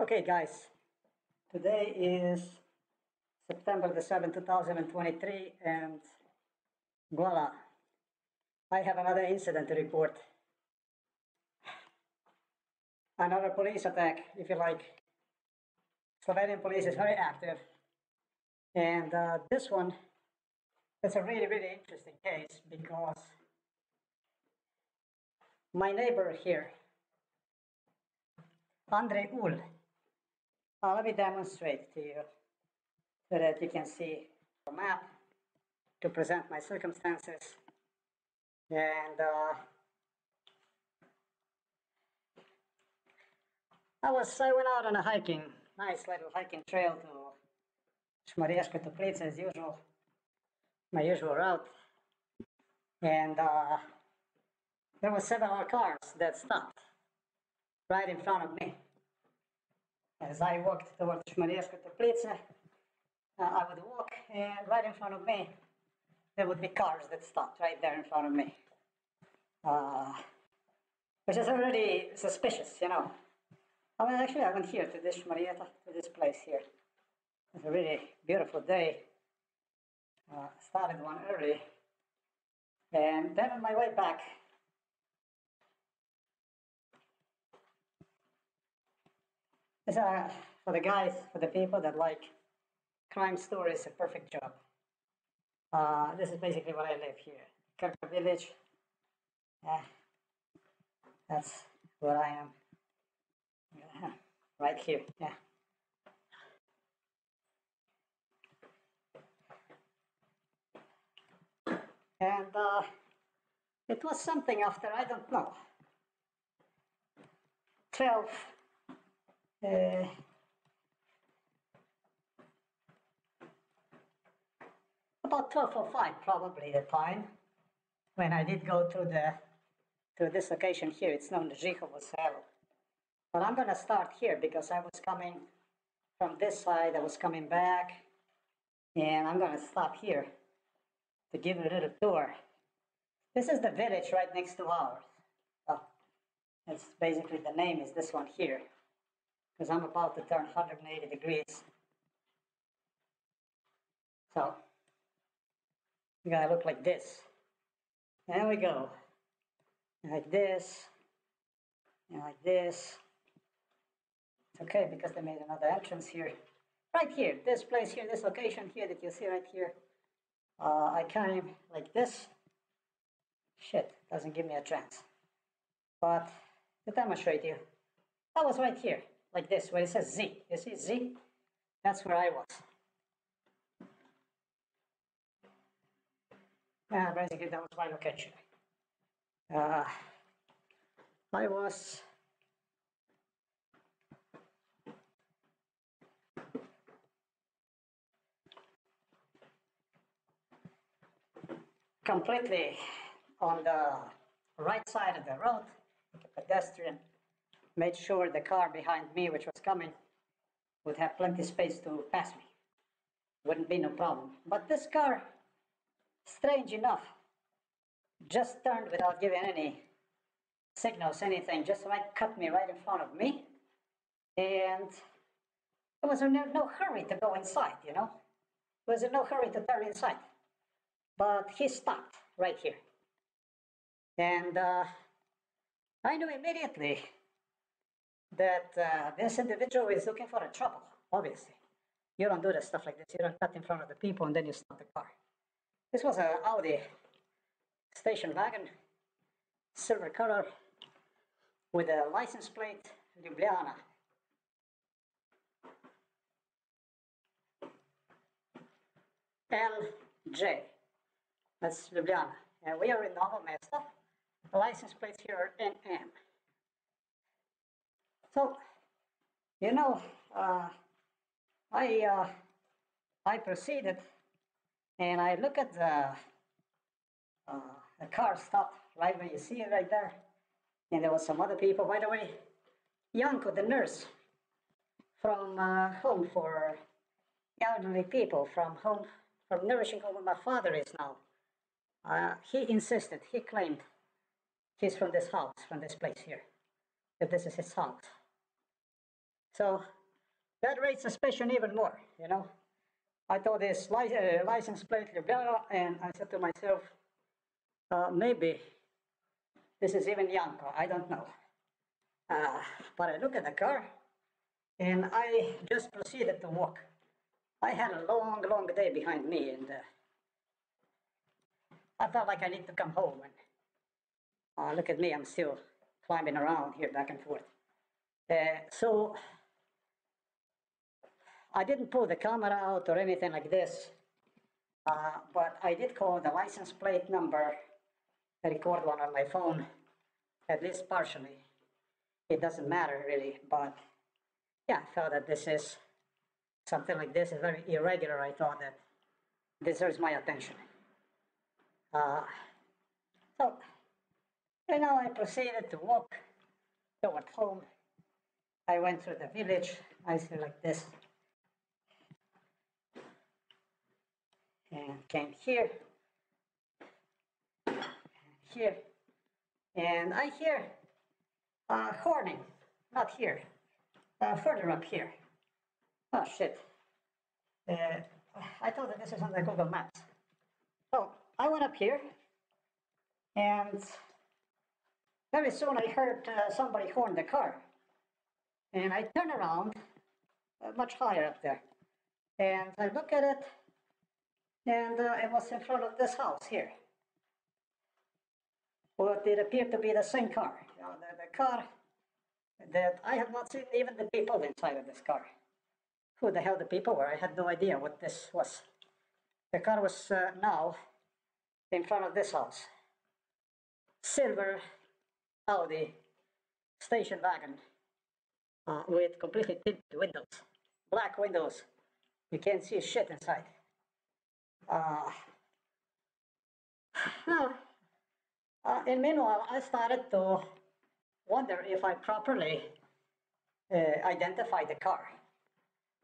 Okay, guys, today is September the 7th, 2023, and voila, I have another incident to report. Another police attack, if you like. Slovenian police is very active, and uh, this one is a really, really interesting case because my neighbor here, Andre Ul, let me demonstrate to you so that you can see a map to present my circumstances. And uh, I was I went out on a hiking, nice little hiking trail to Shmarieshka Toplica as usual, my usual route. And uh, there were several cars that stopped right in front of me. As I walked towards Shmarieshka Toplica, uh, I would walk, and right in front of me, there would be cars that stopped right there in front of me. Uh, which is already suspicious, you know. I mean, actually, I went here to this Marietta, to this place here. It's a really beautiful day. Uh, started one early. And then on my way back, It's uh, for the guys, for the people that like crime stories, a perfect job. Uh, this is basically what I live here. Kirka village. Yeah, that's where I am. Yeah, right here. Yeah. And uh, it was something after, I don't know, 12 uh, about 12 or 5 probably the time when I did go to the to this location here. It's known as Selo. But I'm gonna start here because I was coming from this side, I was coming back, and I'm gonna stop here to give a little tour. This is the village right next to ours. Oh, it's basically the name is this one here because I'm about to turn 180 degrees. So, you gotta look like this. There we go. Like this, and like this. It's okay because they made another entrance here. Right here, this place here, this location here that you see right here. Uh, I came like this. Shit, doesn't give me a chance. But to demonstrate you, I was right here like this, where it says Z. You see Z? That's where I was. Yeah, basically that was my location. Uh, I was completely on the right side of the road, a pedestrian made sure the car behind me, which was coming, would have plenty space to pass me. Wouldn't be no problem. But this car, strange enough, just turned without giving any signals, anything, just right cut me right in front of me. And there was no, no hurry to go inside, you know. There was no hurry to turn inside. But he stopped right here. And uh, I knew immediately that uh, this individual is looking for a trouble, obviously. You don't do the stuff like this. You don't cut in front of the people and then you stop the car. This was an Audi station wagon, silver color, with a license plate, Ljubljana. LJ, that's Ljubljana. And we are in Novo. The license plates here are NM. So, you know, uh, I uh, I proceeded and I look at the uh, the car stopped right where you see it right there, and there was some other people. By the way, Janko, the nurse from uh, home for elderly people, from home from nourishing home where my father is now. Uh, he insisted, he claimed he's from this house, from this place here, that this is his house. So that raised suspicion even more, you know. I thought this li- uh, license plate Libera, and I said to myself, uh, maybe this is even Janko, I don't know. Uh, but I look at the car, and I just proceeded to walk. I had a long, long day behind me, and uh, I felt like I need to come home. And uh, look at me, I'm still climbing around here back and forth. Uh, so I didn't pull the camera out or anything like this, uh, but I did call the license plate number, I record one on my phone, at least partially. It doesn't matter really, but yeah, I felt that this is something like this is very irregular. I thought that deserves my attention. Uh, so, you know, I proceeded to walk toward home. I went through the village, I see like this. And came here, here, and I hear uh, horning, not here, uh, further up here. Oh shit. Uh, I thought that this is on the Google Maps. So I went up here, and very soon I heard uh, somebody horn the car. And I turn around, uh, much higher up there, and I look at it, and uh, it was in front of this house here. But it appeared to be the same car. You know, the, the car that I have not seen even the people inside of this car. Who the hell the people were? I had no idea what this was. The car was uh, now in front of this house. Silver Audi station wagon uh, with completely tinted windows, black windows. You can't see shit inside. Uh, uh, and meanwhile, I started to wonder if I properly uh, identified the car.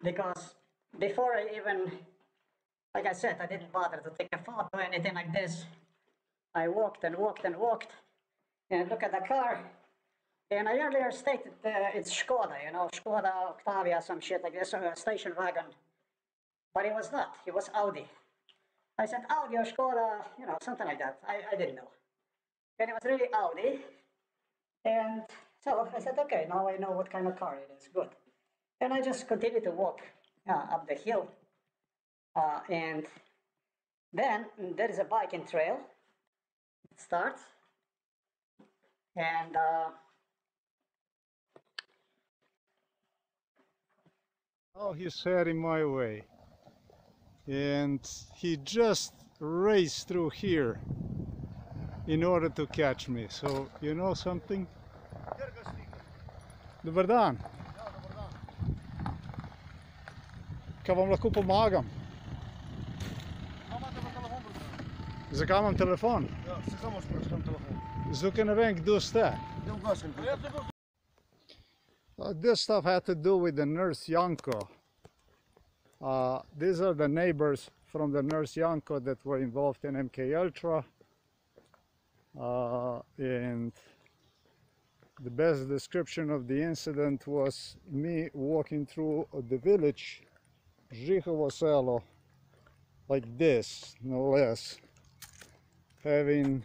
Because before I even, like I said, I didn't bother to take a photo or anything like this. I walked and walked and walked and look at the car. And I earlier stated uh, it's Skoda, you know, Skoda Octavia, some shit like this, or a station wagon. But it was not, it was Audi. I said Audi or Skoda, you know, something like that. I, I didn't know. And it was really Audi. And so I said, okay, now I know what kind of car it is. Good. And I just continued to walk uh, up the hill. Uh, and then there is a biking trail. It starts. And uh, Oh, he's heading my way. And he just raced through here in order to catch me. So, you know something? Dobar dan. Kad vam lahko pomagam? Zakaj imam telefon? Ja, se samo sprašujem telefon. Zato, oh, ker ne vem, kdo ste. Ja, ugasim. Ja, te this stuff had to do with the nurse Janko. Uh, these are the neighbors from the nurse Janko that were involved in MK Ultra. Uh, and the best description of the incident was me walking through the village, Žihovo Selo, like this, no less, having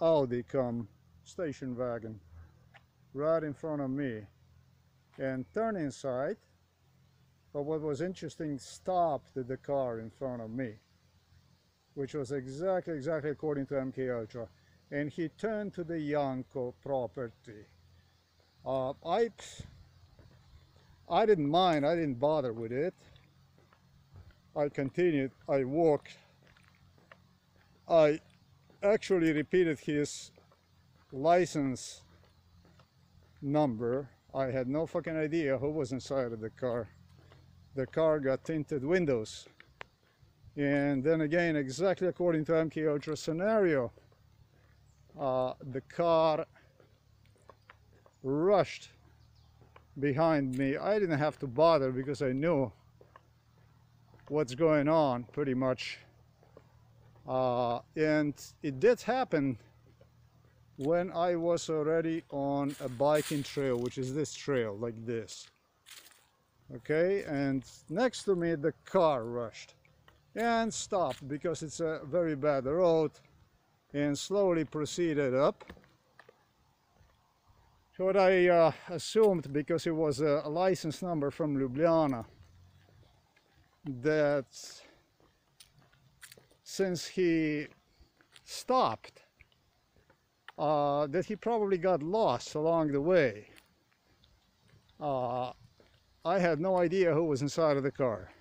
Audi come, station wagon, right in front of me and turn inside. But what was interesting, stopped the car in front of me, which was exactly, exactly according to MK Ultra. And he turned to the Janko property. Uh, I, I didn't mind, I didn't bother with it. I continued, I walked. I actually repeated his license number I had no fucking idea who was inside of the car. The car got tinted windows. And then again, exactly according to MK Ultra scenario, uh, the car rushed behind me. I didn't have to bother because I knew what's going on pretty much. Uh, and it did happen when I was already on a biking trail, which is this trail, like this. Okay, and next to me the car rushed and stopped because it's a very bad road and slowly proceeded up. What I uh, assumed because it was a, license number from Ljubljana that since he stopped uh, that he probably got lost along the way. Uh, I had no idea who was inside of the car.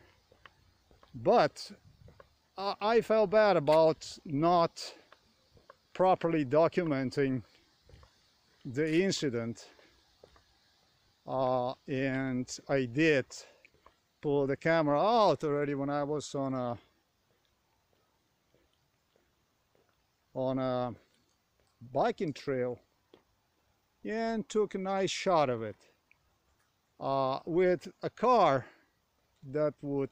But I, felt bad about not properly documenting the incident. Uh, and I did pull the camera out already when I was on a on a biking trail and took a nice shot of it uh, with a car that would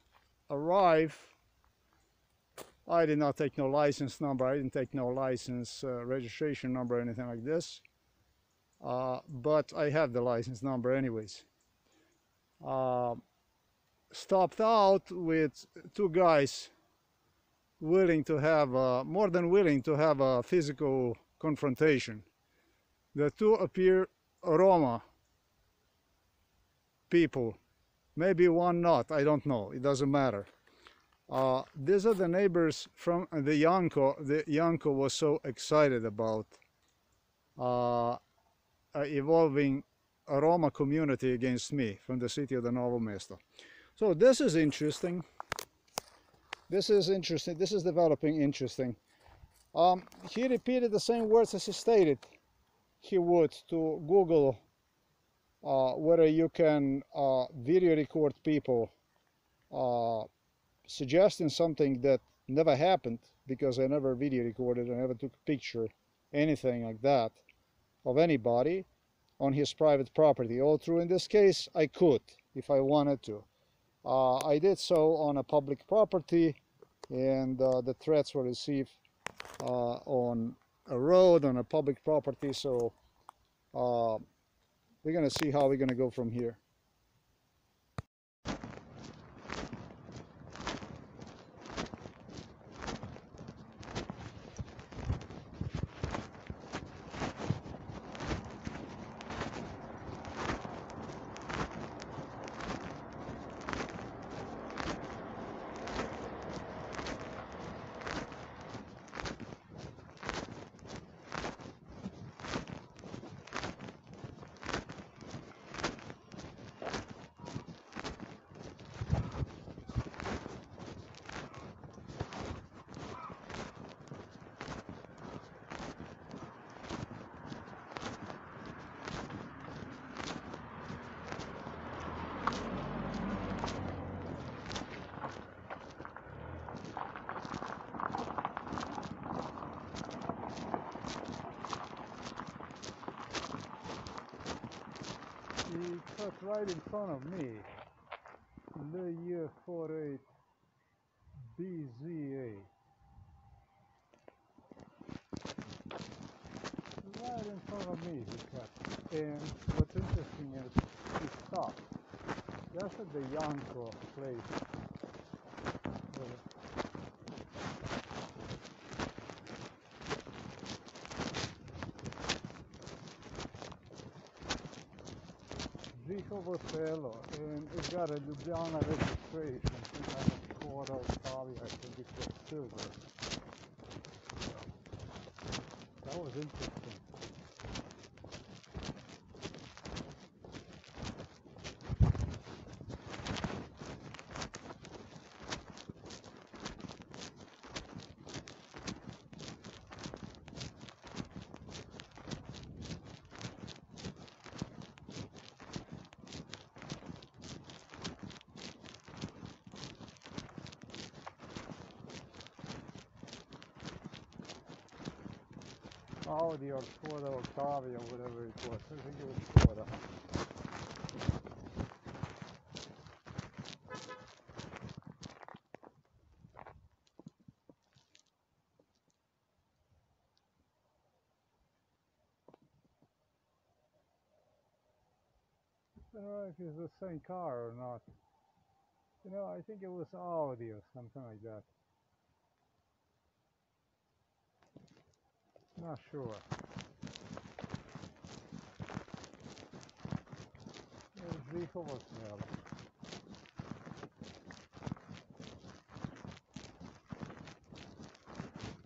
arrive. I did not take no license number. I didn't take no license uh, registration number anything like this. Uh, but I have the license number anyways. Uh, stopped out with two guys willing to have more than willing to have a physical confrontation. The two appear Roma people, maybe one not, I don't know, it doesn't matter. Uh, these are the neighbors from the Janko, the Janko was so excited about uh, uh, evolving a Roma community against me from the city of the Novo Mesto. So this is interesting. This is interesting. This is developing interesting. Um, he repeated the same words as he stated he would to Google uh, whether you can uh, video record people uh, suggesting something that never happened because I never video recorded, I never took a picture, anything like that of anybody on his private property. All true in this case, I could if I wanted to. Uh, I did so on a public property and uh, the threats were received uh, on a road on a public property so we're gonna see how we're gonna go from here right in front of me. The year 48 BZA right in front of me he cut and what's interesting is he stopped. That's at the Janko place Uh, Selo and it's got a Ljubljana registration. Some kind of Skoda Octavia I think it was silver. That was interesting Audi or Skoda Octavia, whatever it was. I think it was Skoda. don't know if it's the same car or not. You know, I think it was Audi or something like that. Not sure. Rzwi owoc miał.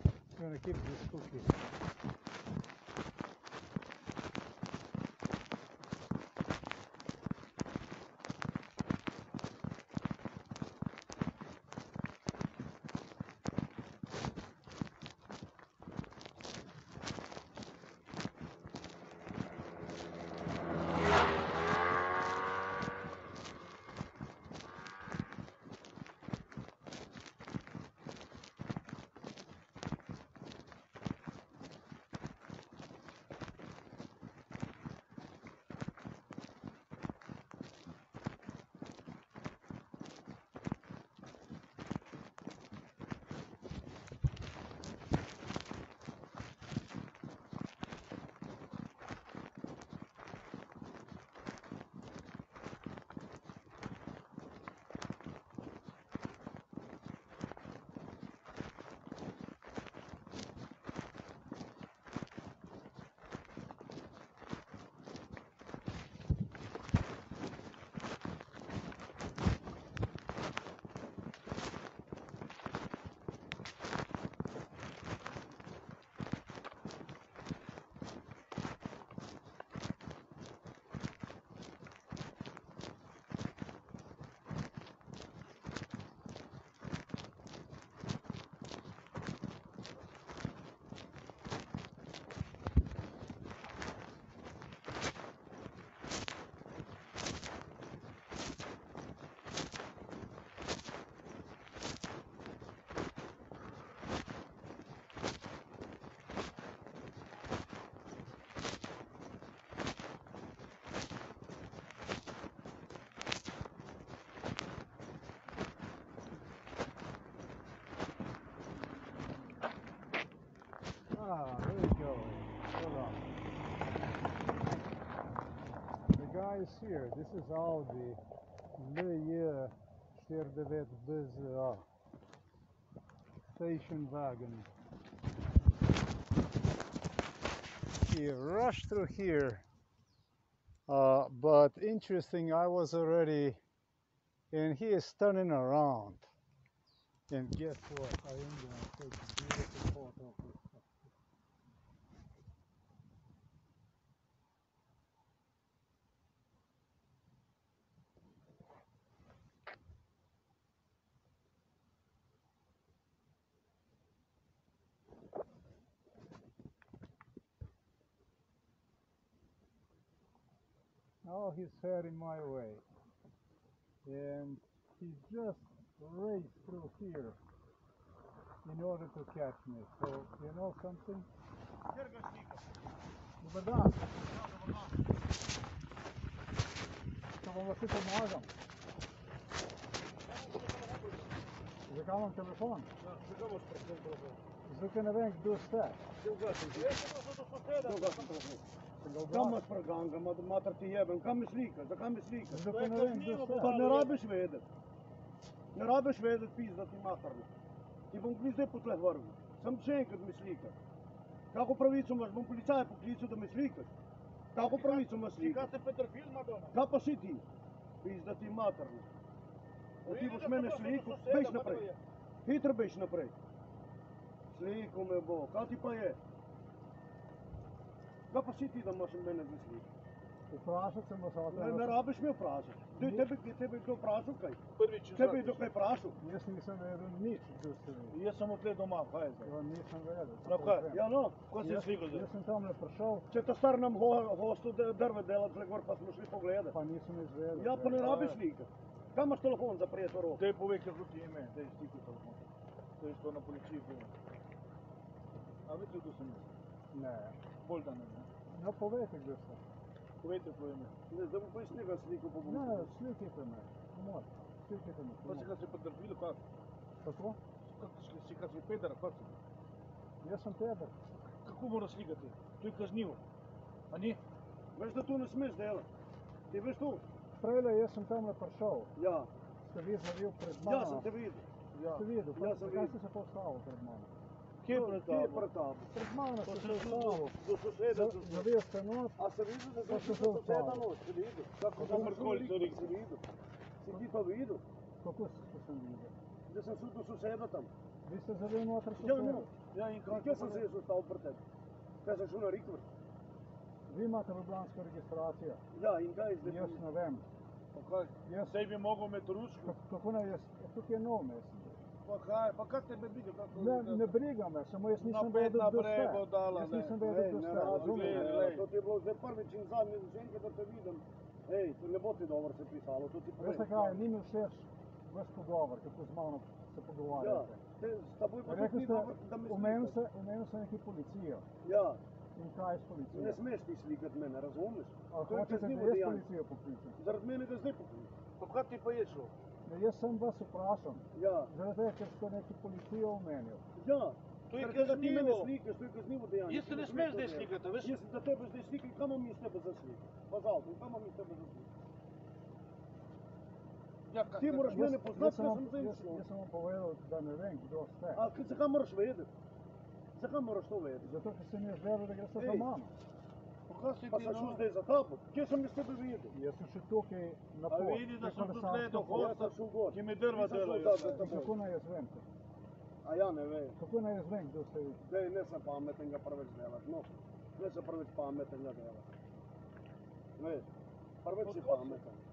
I'm gonna keep this cookie. Here. This is Audi LJ 49 BZA station wagon. He rushed through here, uh, but interesting. I was already, and he is turning around. And guess what? I am gonna take a beautiful photo this. Oh, he's heading my way. And he just raced through here in order to catch me. So, you know something? Dobar. Što vam vas pomagam? Zakaj vam telefon? Zakaj ne vem, kdo ste? Kam imaš praganga, mater ti jebem, kam me slika, zakaj me slika? Zakaj ne vem, ste? Pa ne rabiš vedeti. Ne rabiš vedeti, pizda ti materno. Ti bom glih zdaj potle vrgel. Sam še enkrat me slika. Kako pravico imaš, bom policaja poklical, da me slikaš. Kako pravico imaš slika? Kaj se Petrofil, Madonna? Kaj pa si ti? Pizda ti materno. Da ti boš mene slikal, bejš naprej. Hitro bejš naprej. Sliko me bo, kaj ti pa je? Kaj pa si ti, da imaš mene za sliko? Vprašati sem vas o Ne, ne tem. rabiš me vprašati. Dej, tebe, tebe kdo vprašal kaj? Prvič, Tebe je kdo kaj vprašal? Jaz nisem vedel nič, kdo ste vi. Jaz sem opet doma, kaj je zdaj? Ja, nisem vedel. No, kaj? Ja no, Ko si slikal zdaj? jaz sem tam ne prišel, če ta star nam ho, hostu drve delati, tle gor pa smo šli pogledat. pa nisem izvedel. Ja, pa ne rabiš slika. Kam imaš telefon za prijeto roko? Daj povej, kako ti ime, daj stikaj telefon. To je što na policiji bilo. A veste, kdo sem jaz? Ne. Bolj da ne, ne? No, povejte, kdo ste. Povejte svoje ime. Ne, zdaj bom pa iz njega sliko pa bom. Ne, slikajte me. Pomor. Slikajte me. Pa si kad si Petrofil, kak? Kako? Si, kad si Pedar, kak si? Jaz sem Pedar. Kako mora slikati? To je kažnjivo. A ni? Veš, da tu ne smeš delati. Ti veš tu, Prejle, jaz sem tam prišel, Ja, ste vi zavil pred ja mano. sem te videl. Ja. Ste videl, Ja, pa sem videl. ste se postavili pred mano? Kje Kje tabo? pred mano sem se šel ustavil. do, soseda. Za- do- Zavil ste not, A ste videl, da sem se šel do soseda noč? Si videl? Kako sem sem prkoli prkoli si videl? Si ti to videl? kako sem videl? Da sem šel do soseda tam. Vi ste zavil noter Ja, soseda. no. Ja, in kje sem se jaz ustavil pred tebi? Kaj sem šel na Rikver? Vi imate ljubljansko registracijo. Ja, in kaj zdaj? Jaz ne vem. Pa kaj? Jaz, Sej bi mogel imeti rusko. kako- naj jaz, ja, tukaj je nov mest. Pa kaj, pa kaj tebe briga? Ne, ne briga me, samo jaz nisem vedel, da naprej ste. bo dala, Jaz ne. nisem vedel, da ne glej, ne, glej. to ti je bilo zdaj prvič in zadnjič, že enkrat, da te vidim. Ej, to ne bo ti dobro se pisalo, to ti povem. Veste kaj, ni mi všeč vaš pogovor, kako z mano se Ja, pogovarjate. te, s teboj pa tudi ni dobro, da me omenil slikaš. se, omenil se neki policijo. Ja, In kaj je s ne policijo? smeš ti slikati mene, razumeš? A To je hočete, da jaz policijo pokličem? Zaradi mene ga zdaj pokliči. Pa kaj ti pa je šlo? Ja, ja. To je ti mene kaznivo. slikaš, to je kaznivo dejanje. Jaz se Ti ne smeš smeš to zdaj delati. slikati, veš? Jaz da tebe zdaj slikam, kam imam mi s tebe za sliko? Pa z avtom, kam imam mi s tebe za sliko? Ja, kaj- Ti moraš kaj- mene Jaz, poznati, jaz, sem jaz vam, sem zdaj jaz, šel. jaz sem vam povedal, da ne vem, kdo ste. A k- zakaj moraš vedeti? Zakaj moraš to vedeti? Zato, ker se mi je zdelo, da greste za Ej. mano. Паша що здесь за табу? Ті, що ми з тебе виїду. Јас сум ше токе на А види да сум тут лето хорца, ќе ми дрва делају. Како на јас? А ја не веј. Како на јас вем да не сам паметен га првеч делат. Не сам првеч паметен га делат. Веј, првеч си.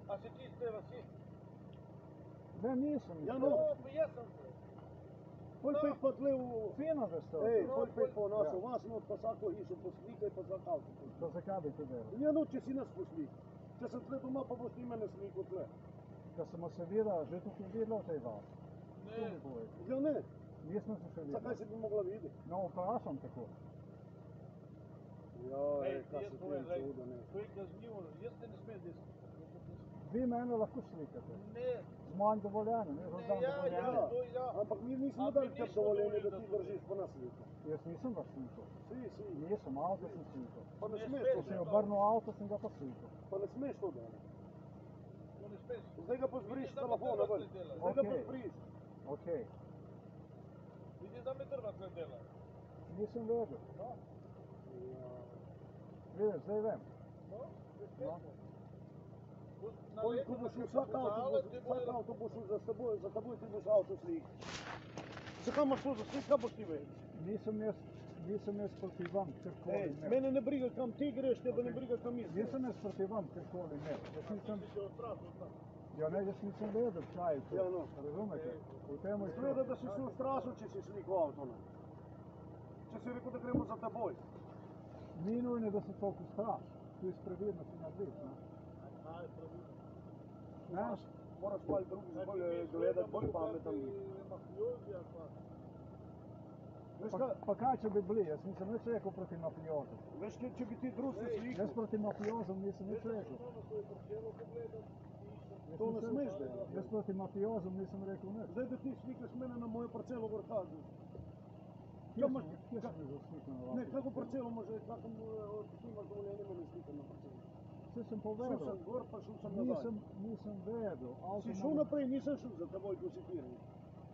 А се ти сте вас си? Не, нисам. Ја но. Јас сам. koliko jih pa tle v... Fino veš to. Ej, koliko jih pa našo ja. vas, no pa vsako hišo poslikaj pa za kavko. Pa za kaj bi tega? Ja, no, če si nas poslik. Če sem tle doma, pa boš ti mene sliko tle. Ker sem se videla, že tukaj videla v tej vas. Ne. Ja, ne. Nisem se še videla. Zakaj si bi mogla videti? No, vprašam tako. Joj, kaj se ti je čudo, ne. To je kaznivo, jaz te ne smem desiti. Vi mene lahko slikate. Ne, Z mojim dovoljenjem, jaz vam ne, dam ja, ja, dovoljenje. to ja. Ampak mi nismo dali tebi nismo dovoljenje, da ti to držiš po nas sliko. Jaz nisem vas slikal. Si, si. Nisem, avto sem slikal. Pa ne Ne smeš smeš, to Če je delati. obrnil avto, sem ga pa slikal. Pa ne smeš to delati. To ne smeš. Zdaj ga pa zbriš Vidiš, da telefona ven. dela. Zdaj ga pa Okej. zbriš. Ok, Vidiš, da me drva tle dela. nisem vedel. No, Vidiš, zdaj vem. no, ne No. Ti boš šel za teboj, za teboj ti boš avto slik. Zakaj imaš to za slik, kaj boš ti vedel? Nisem jaz, nisem jaz proti vam karkoli Ej, imel. mene ne briga kam ti greš, tebe ne briga kam jaz. grem. Nisem jaz proti vam karkoli imel. Jaz nisem, Ti si se ustrašil, tako. ja ne, jaz nisem vedel, kaj je to. Ja, no. Razumete? V tem je to. da si se ustrašil, če si slikal avto. Ne? Če si rekel, da gremo za teboj. Ni nujno, da se toliko straš. Tu iz previdnosti narediš, ne? Ne? Moraš malo drugi bolj eh, gledati, bolj pameten. Mafiozi, ali pa... Veš Pa, kaj, pa kaj če bi bili? Jaz nisem nič rekel proti mafiozom. veš, če, če bi ti drugi Jaz slikal, proti mafiozom nisem nič rekel. Jaz To ne smeš delati. Jaz proti mafiozom nisem rekel nič. zdaj da ti slikaš mene na mojo parcelo gor kazu. Kje Ja, sem, ka- jaz zaslikal na Ne, vašem kako profilu? parcelo može, kako ti imaš dovoljenje mene slikati na parcelo. Saj sem Šel povedal. sem gor, pa šel sem nazaj. Nisem, nisem vedel. Si šel naprej, nisem šel za teboj, ko si rekel.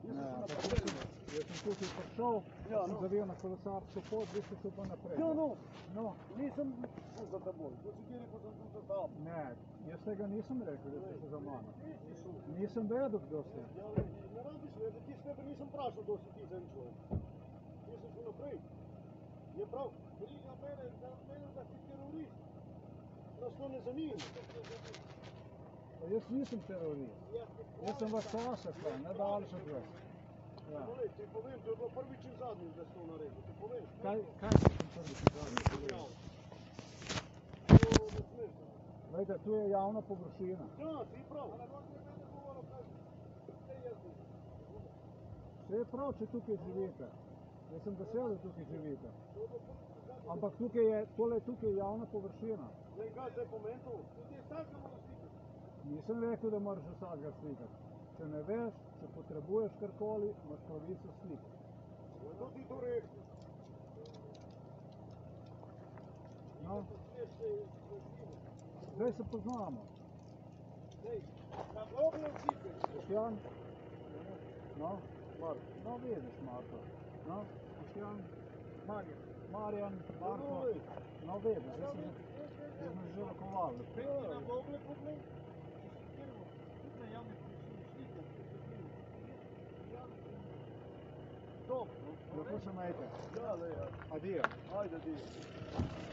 Jaz sem šel jaz sem- jaz sem tukaj prišel, Ja, sem no. zavil na kolesarsko pot, vi ste šel pa naprej. Ja, no, No, nisem šel za teboj, ko si ti rekel, da sem šel za tabo. ne, jaz tega nisem rekel, da ste se za mano. Šel. Nisem vedel, kdo ste. Ja, ne rabiš vedeti, ti s tebe nisem vprašal, kdo si ti za en človek. Ti si šel naprej. Je prav. Briga mene, da mene, da si terorist. To ne zanima. Pa jaz nisem terorist. Jaz sem vas Saša, ne daljši od vas. Ja. Ti povem, to je bilo prvič in zadnjič, da si to naredil. Ti povem. Kaj, kaj se sem prvi povedal? Ja. To ne smeš. Glejte, tu je javna površina. Ja, ti prav. Vse je prav, če tukaj živite. Jaz sem vesel, da tukaj živite. Ampak tukaj je, tole tukaj je javna površina. Zdaj ga, zdaj pomentu? Tudi vsakega moraš slikati. Nisem rekel, da moraš vsakega slikati. Če ne veš, če potrebuješ karkoli, imaš pravico slikati. Zato ti to rekel. No. Zdaj se poznamo. Zdaj, na blogu učite. Boštjan? No, Marko. No, vidiš, Marko. No, Boštjan? Marjan. Marjan, Marko. No, no, no. no vidiš, zdaj sem... Нужно клавы. Прямо. Dobro. Dokušam na eto. Da, da, ja. Adio. Ajde, adio.